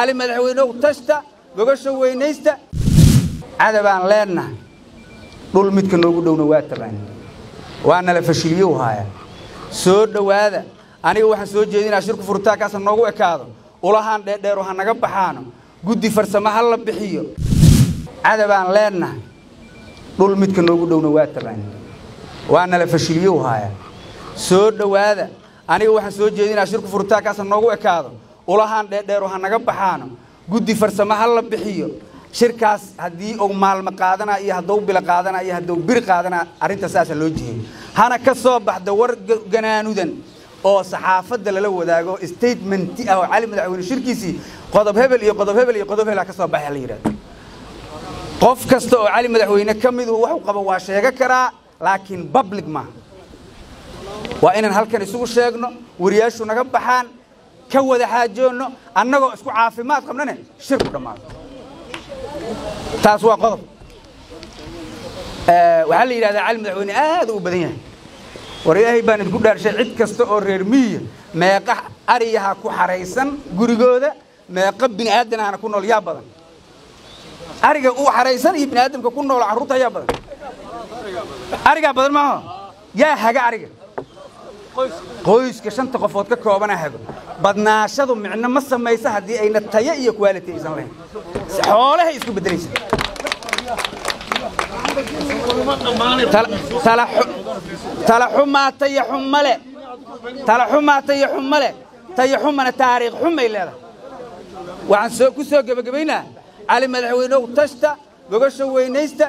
cali madaxweyneow tashta gogasha weynaysta. Cadabaan leennahay dhul midka noogu dhowna waa tabaan waa nala fashiliyow haaya. Soo dhowaada aniga waxaan soo jeedinaa shirku furitaankaasa noogu ekaado. Ulahaan dheerdheero ha naga baxaano. Guddi farsamo ha la bixiyo. Cadabaan leennahay dhul midka noogu dhowna waa tabaan waa nala fashiliyow haaya. Soo dhowaada aniga waxaan soo jeedinaa shirku furitaankaasa noogu ekaado ulahaan dheerdheero ha naga baxaano guddi farsamo ha la bixiyo. Shirkaas haddii uu maalmo qaadanaa iyo hadduu bilo qaadanaa iyo hadduu biri qaadanaa arrinta saasa loo jihey hana ka soo baxda war ganaanudan oo saxaafadda lala wadaago statementi ah oo cali madaxweyne shirkiisii qodob hebel iyo qodob hebel iyo qodob hebel ha ka soo baxay la yidhahdo qof kasta oo cali madaxweyne ka midu waxuu qabo waa sheego karaa laakiin public maaha. Waa inaan halkan isugu sheegno wariyaashu naga baxaan ka wada xaajoonno annagoo isku caafimaad qabnane shir ku dhammaado. Taas waa qodob. Waxaa la yidhahdaa cali madaxweyne aad u badan yahay. War ilaahay baan idinku dhaarshay cid kasta oo reer miyiya meeqa ariyaha ku xaraysan gurigooda meeqa bini aadanahana ku nool yaa badan. Ariga uu xaraysan iyo bini aadamka ku nool carruurta yaa badan. Arigaa badan maaho yaa haga ariga qoyska shanta qofood ka koobana hago badnaashadu micno ma samaysa haddii ayna tayo iyo quality aysan lahayn. Xoolahay isku beddelaysa. Tala xumaa taya xumale. Tala xumaa taya xumale. Taya xumana taariikh xumay leedahay. Waxaan ku gebagabaynaa cali madaxweyneow tashta gogasha weynaysta